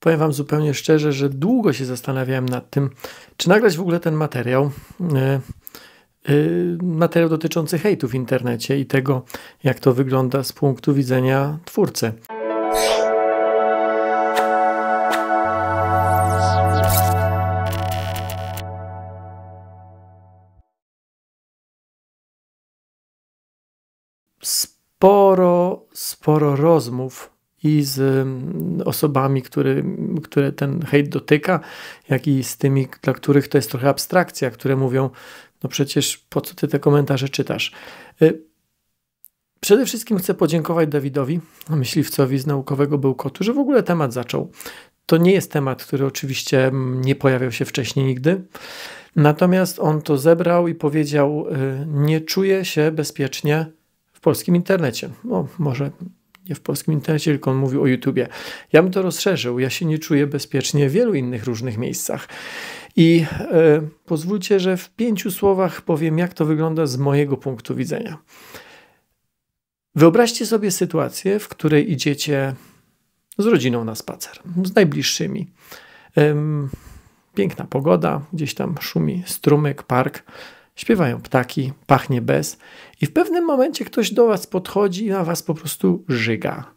powiem Wam zupełnie szczerze, że długo się zastanawiałem nad tym, czy nagrać w ogóle ten materiał. E, e, materiał dotyczący hejtu w internecie i tego, jak to wygląda z punktu widzenia twórcy. Sporo, sporo rozmów i z mm, osobami, który, które ten hejt dotyka, jak i z tymi, dla których to jest trochę abstrakcja, które mówią, no przecież po co ty te komentarze czytasz? Y, przede wszystkim chcę podziękować Dawidowi, myśliwcowi z naukowego bełkotu, że w ogóle temat zaczął. To nie jest temat, który oczywiście mm, nie pojawiał się wcześniej nigdy. Natomiast on to zebrał i powiedział: y, Nie czuję się bezpiecznie w polskim internecie. No, może nie w polskim internecie, tylko on mówił o YouTubie. Ja bym to rozszerzył. Ja się nie czuję bezpiecznie w wielu innych różnych miejscach. I e, pozwólcie, że w pięciu słowach powiem, jak to wygląda z mojego punktu widzenia. Wyobraźcie sobie sytuację, w której idziecie z rodziną na spacer, z najbliższymi. Piękna pogoda, gdzieś tam szumi strumyk, park śpiewają ptaki, pachnie bez i w pewnym momencie ktoś do was podchodzi i na was po prostu żyga.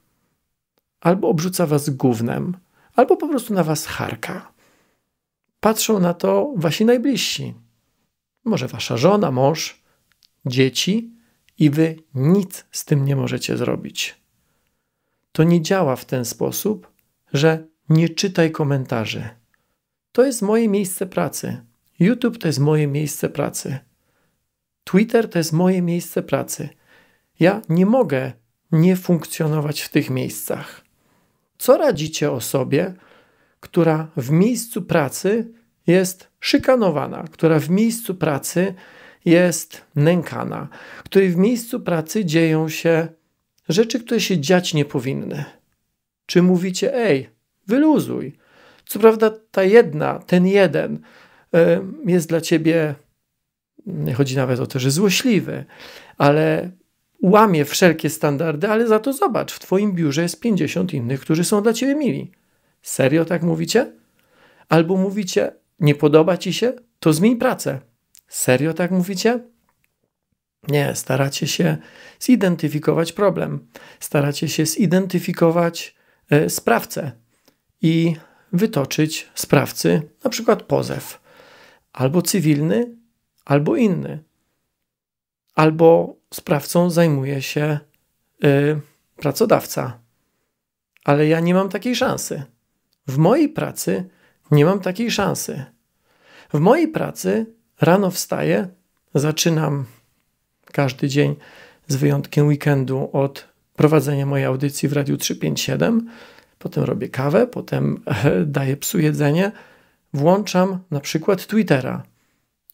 Albo obrzuca was gównem, albo po prostu na was harka. Patrzą na to wasi najbliżsi. Może wasza żona, mąż, dzieci i wy nic z tym nie możecie zrobić. To nie działa w ten sposób, że nie czytaj komentarzy. To jest moje miejsce pracy. YouTube to jest moje miejsce pracy. Twitter to jest moje miejsce pracy. Ja nie mogę nie funkcjonować w tych miejscach. Co radzicie osobie, która w miejscu pracy jest szykanowana, która w miejscu pracy jest nękana, której w miejscu pracy dzieją się rzeczy, które się dziać nie powinny? Czy mówicie, ej, wyluzuj? Co prawda, ta jedna, ten jeden jest dla ciebie nie chodzi nawet o to, że złośliwy, ale łamie wszelkie standardy, ale za to zobacz, w twoim biurze jest 50 innych, którzy są dla ciebie mili. Serio tak mówicie? Albo mówicie, nie podoba ci się, to zmień pracę. Serio tak mówicie? Nie, staracie się zidentyfikować problem, staracie się zidentyfikować e, sprawcę i wytoczyć sprawcy na przykład pozew albo cywilny, albo inny. Albo sprawcą zajmuje się y, pracodawca. Ale ja nie mam takiej szansy. W mojej pracy nie mam takiej szansy. W mojej pracy rano wstaję, zaczynam każdy dzień z wyjątkiem weekendu od prowadzenia mojej audycji w Radiu 357. Potem robię kawę, potem daję psu jedzenie, włączam na przykład Twittera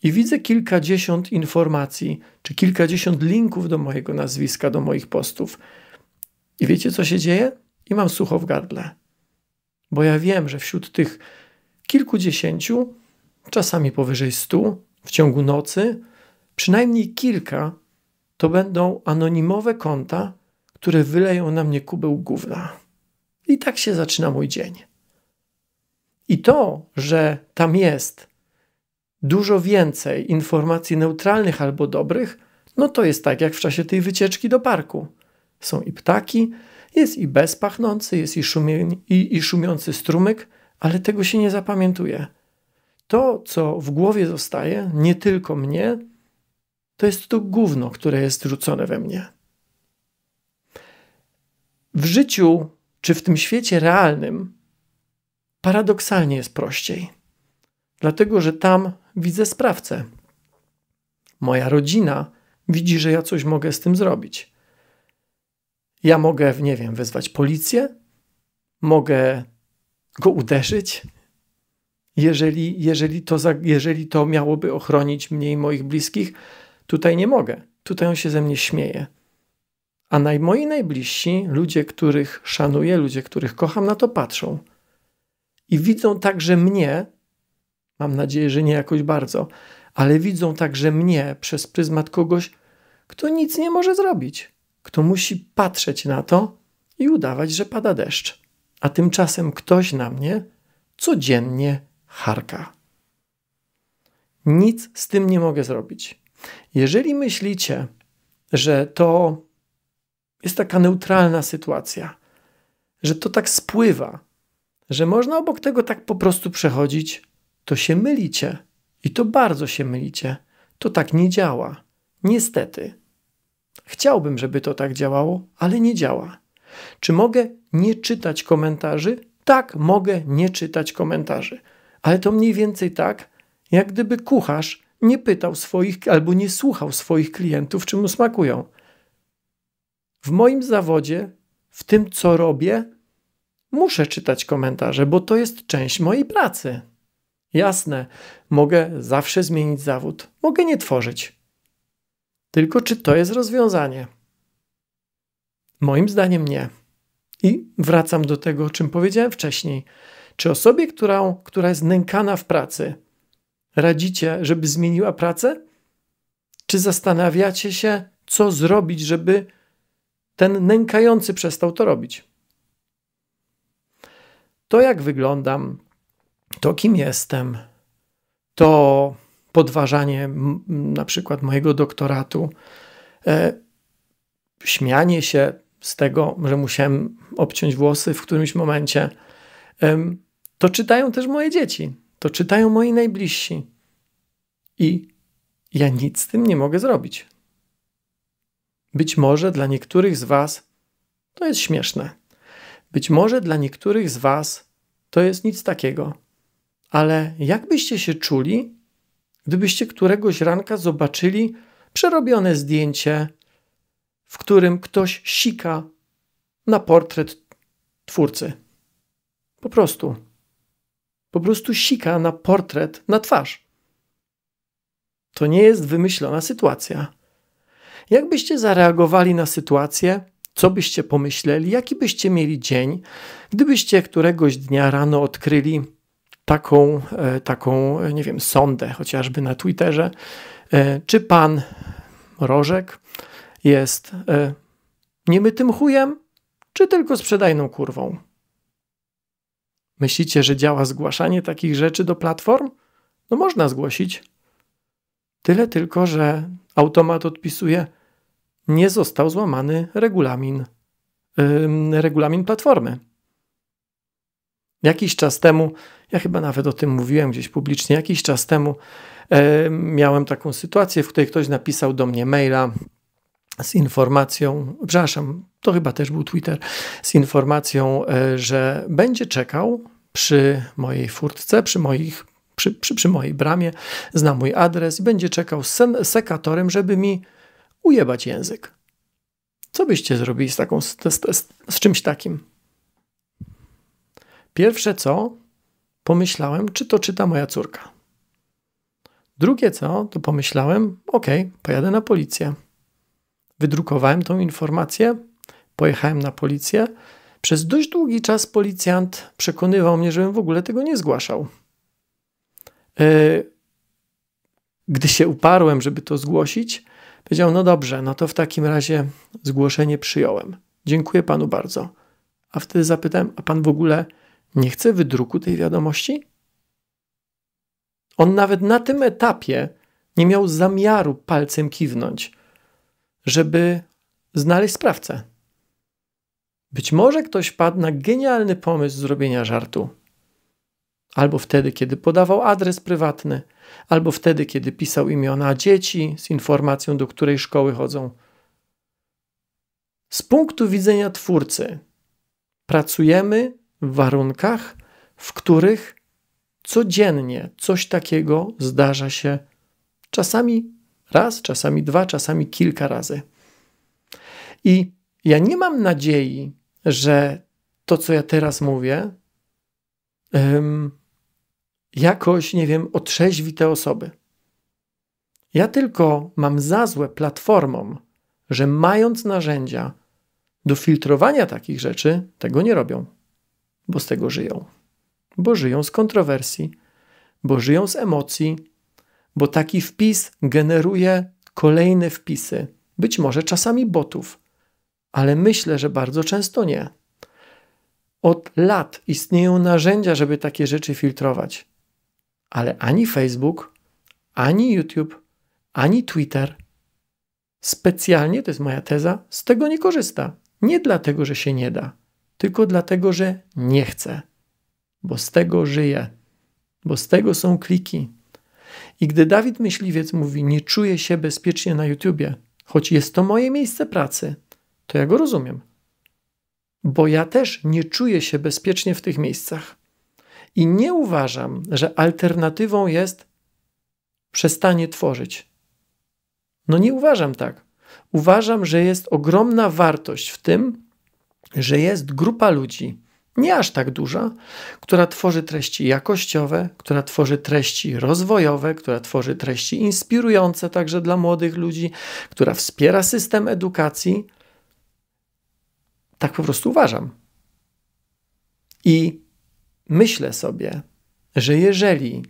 i widzę kilkadziesiąt informacji, czy kilkadziesiąt linków do mojego nazwiska, do moich postów. I wiecie, co się dzieje? I mam sucho w gardle. Bo ja wiem, że wśród tych kilkudziesięciu, czasami powyżej stu, w ciągu nocy, przynajmniej kilka to będą anonimowe konta, które wyleją na mnie kubeł gówna. I tak się zaczyna mój dzień. I to, że tam jest dużo więcej informacji neutralnych albo dobrych, no to jest tak jak w czasie tej wycieczki do parku. Są i ptaki, jest i bezpachnący, jest i, i, i szumiący strumyk, ale tego się nie zapamiętuje. To, co w głowie zostaje, nie tylko mnie, to jest to gówno, które jest rzucone we mnie. W życiu, czy w tym świecie realnym, paradoksalnie jest prościej. Dlatego, że tam widzę sprawcę. Moja rodzina widzi, że ja coś mogę z tym zrobić. Ja mogę, nie wiem, wezwać policję, mogę go uderzyć, jeżeli, jeżeli, to, jeżeli to miałoby ochronić mnie i moich bliskich. Tutaj nie mogę. Tutaj on się ze mnie śmieje. A naj, moi najbliżsi, ludzie, których szanuję, ludzie, których kocham, na to patrzą. I widzą także mnie Mam nadzieję, że nie jakoś bardzo, ale widzą także mnie przez pryzmat kogoś, kto nic nie może zrobić, kto musi patrzeć na to i udawać, że pada deszcz. a tymczasem ktoś na mnie codziennie harka. Nic z tym nie mogę zrobić. Jeżeli myślicie, że to jest taka neutralna sytuacja, że to tak spływa, że można obok tego tak po prostu przechodzić, to się mylicie. I to bardzo się mylicie. To tak nie działa. Niestety. Chciałbym, żeby to tak działało, ale nie działa. Czy mogę nie czytać komentarzy? Tak, mogę nie czytać komentarzy. Ale to mniej więcej tak, jak gdyby kucharz nie pytał swoich albo nie słuchał swoich klientów, czy mu smakują. W moim zawodzie, w tym co robię, muszę czytać komentarze, bo to jest część mojej pracy. Jasne, mogę zawsze zmienić zawód, mogę nie tworzyć. Tylko czy to jest rozwiązanie? Moim zdaniem nie. I wracam do tego, o czym powiedziałem wcześniej. Czy osobie, która, która jest nękana w pracy, radzicie, żeby zmieniła pracę? Czy zastanawiacie się, co zrobić, żeby ten nękający przestał to robić? To, jak wyglądam, to kim jestem, to podważanie na przykład mojego doktoratu, e, śmianie się z tego, że musiałem obciąć włosy w którymś momencie, to czytają też moje dzieci, to czytają moi najbliżsi. I ja nic z tym nie mogę zrobić. Być może dla niektórych z Was to jest śmieszne. Być może dla niektórych z Was to jest nic takiego. Ale jak byście się czuli, gdybyście któregoś ranka zobaczyli przerobione zdjęcie, w którym ktoś sika na portret twórcy? Po prostu. Po prostu sika na portret na twarz. To nie jest wymyślona sytuacja. Jak byście zareagowali na sytuację? Co byście pomyśleli? Jaki byście mieli dzień, gdybyście któregoś dnia rano odkryli taką, e, taką, nie wiem, sondę, chociażby na Twitterze, e, czy pan Rożek jest e, niemytym chujem, czy tylko sprzedajną kurwą? Myślicie, że działa zgłaszanie takich rzeczy do platform? No można zgłosić. Tyle tylko, że automat odpisuje, nie został złamany regulamin, yy, regulamin platformy. Jakiś czas temu, ja chyba nawet o tym mówiłem gdzieś publicznie, jakiś czas temu yy, miałem taką sytuację, w której ktoś napisał do mnie maila z informacją, przepraszam, to chyba też był Twitter, z informacją, yy, że będzie czekał przy mojej furtce, przy moich przy, przy, przy mojej bramie, zna mój adres i będzie czekał z sekatorem, żeby mi ujebać język. Co byście zrobili z, taką, z, z, z czymś takim? Pierwsze co, pomyślałem, czy to czyta moja córka. Drugie co, to pomyślałem, ok, pojadę na policję. Wydrukowałem tą informację, pojechałem na policję. Przez dość długi czas policjant przekonywał mnie, żebym w ogóle tego nie zgłaszał. E, gdy się uparłem, żeby to zgłosić, powiedział: No dobrze, no to w takim razie zgłoszenie przyjąłem. Dziękuję panu bardzo. A wtedy zapytałem: A pan w ogóle nie chce wydruku tej wiadomości? On nawet na tym etapie nie miał zamiaru palcem kiwnąć, żeby znaleźć sprawcę. Być może ktoś padł na genialny pomysł zrobienia żartu albo wtedy, kiedy podawał adres prywatny, albo wtedy, kiedy pisał imiona dzieci z informacją, do której szkoły chodzą. Z punktu widzenia twórcy, pracujemy w warunkach, w których codziennie coś takiego zdarza się czasami raz, czasami dwa, czasami kilka razy. I ja nie mam nadziei, że to, co ja teraz mówię, jakoś, nie wiem, otrzeźwi te osoby. Ja tylko mam za złe platformom, że mając narzędzia do filtrowania takich rzeczy, tego nie robią, bo z tego żyją. Bo żyją z kontrowersji, bo żyją z emocji, bo taki wpis generuje kolejne wpisy, być może czasami botów, ale myślę, że bardzo często nie. Od lat istnieją narzędzia, żeby takie rzeczy filtrować, ale ani Facebook, ani YouTube, ani Twitter specjalnie, to jest moja teza, z tego nie korzysta. Nie dlatego, że się nie da, tylko dlatego, że nie chce, bo z tego żyje, bo z tego są kliki. I gdy Dawid Myśliwiec mówi, nie czuję się bezpiecznie na YouTubie, choć jest to moje miejsce pracy, to ja go rozumiem. Bo ja też nie czuję się bezpiecznie w tych miejscach. I nie uważam, że alternatywą jest przestanie tworzyć. No nie uważam tak. Uważam, że jest ogromna wartość w tym, że jest grupa ludzi, nie aż tak duża, która tworzy treści jakościowe, która tworzy treści rozwojowe, która tworzy treści inspirujące także dla młodych ludzi, która wspiera system edukacji. Tak po prostu uważam. I myślę sobie, że jeżeli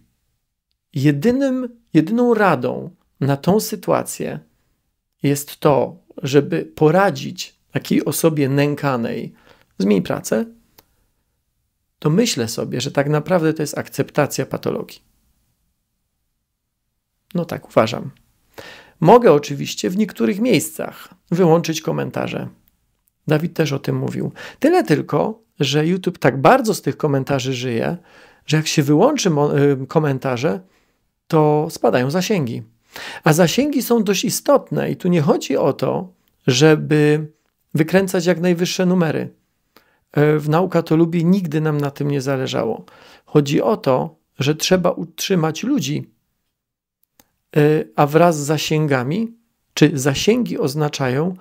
jedynym, jedyną radą na tą sytuację jest to, żeby poradzić takiej osobie nękanej, zmień pracę, to myślę sobie, że tak naprawdę to jest akceptacja patologii. No tak uważam. Mogę oczywiście w niektórych miejscach wyłączyć komentarze. Dawid też o tym mówił. Tyle tylko, że YouTube tak bardzo z tych komentarzy żyje, że jak się wyłączy y, komentarze, to spadają zasięgi. A zasięgi są dość istotne i tu nie chodzi o to, żeby wykręcać jak najwyższe numery. E, w nauka to lubi, nigdy nam na tym nie zależało. Chodzi o to, że trzeba utrzymać ludzi, e, a wraz z zasięgami, czy zasięgi oznaczają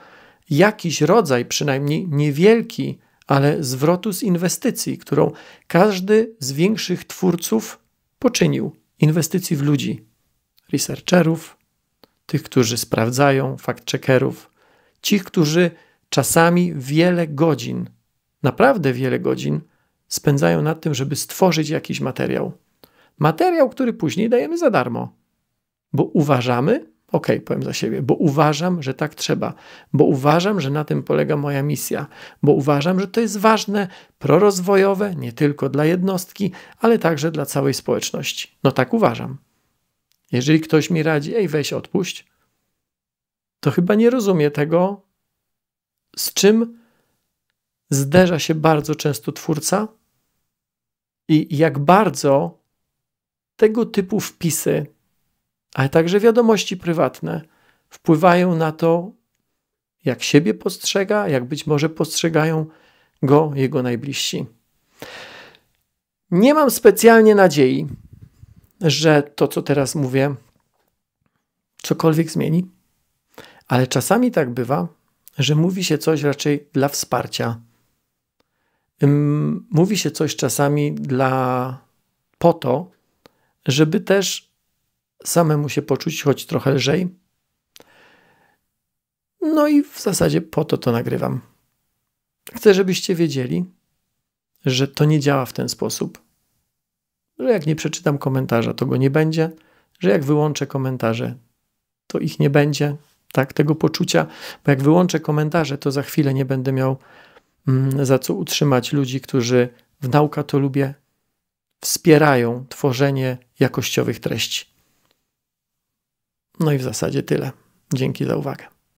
jakiś rodzaj, przynajmniej niewielki, ale zwrotu z inwestycji, którą każdy z większych twórców poczynił. Inwestycji w ludzi, researcherów, tych, którzy sprawdzają, fact-checkerów, ci, którzy czasami wiele godzin naprawdę wiele godzin spędzają nad tym, żeby stworzyć jakiś materiał. Materiał, który później dajemy za darmo, bo uważamy, ok, powiem za siebie, bo uważam, że tak trzeba, bo uważam, że na tym polega moja misja, bo uważam, że to jest ważne, prorozwojowe, nie tylko dla jednostki, ale także dla całej społeczności. No tak uważam. Jeżeli ktoś mi radzi, ej, weź odpuść, to chyba nie rozumie tego, z czym zderza się bardzo często twórca i jak bardzo tego typu wpisy, ale także wiadomości prywatne wpływają na to, jak siebie postrzega, jak być może postrzegają go jego najbliżsi. Nie mam specjalnie nadziei, że to, co teraz mówię, cokolwiek zmieni, ale czasami tak bywa, że mówi się coś raczej dla wsparcia, mówi się coś czasami dla po to, żeby też samemu się poczuć choć trochę lżej. No i w zasadzie po to to nagrywam. Chcę, żebyście wiedzieli, że to nie działa w ten sposób. Że jak nie przeczytam komentarza, to go nie będzie, że jak wyłączę komentarze, to ich nie będzie, tak, tego poczucia, bo jak wyłączę komentarze, to za chwilę nie będę miał Mm, za co utrzymać ludzi, którzy w nauka to lubię, wspierają tworzenie jakościowych treści. No i w zasadzie tyle. Dzięki za uwagę.